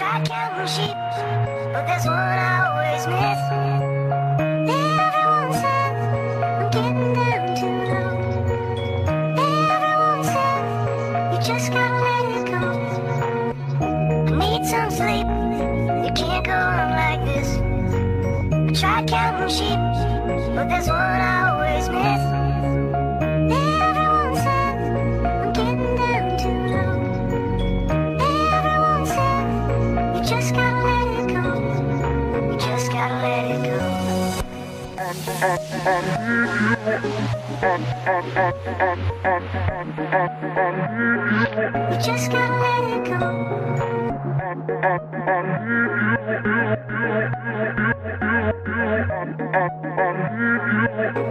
try counting sheep, but there's one I always miss. Everyone says I'm getting down too low. Everyone says you just gotta let it go. I need some sleep. You can't go on like this. I try counting sheep, but there's one I always miss. Just gotta let it go.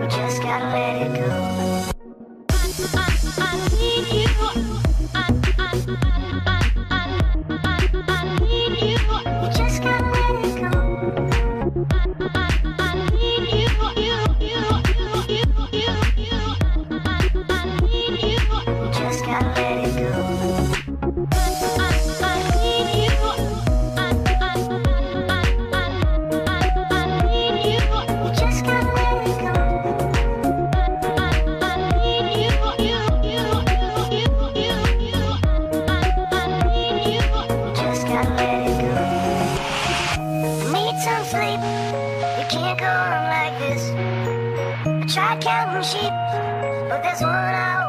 just gotta let it go. I, need you. Can't go on like this. I tried counting sheep, but there's one out.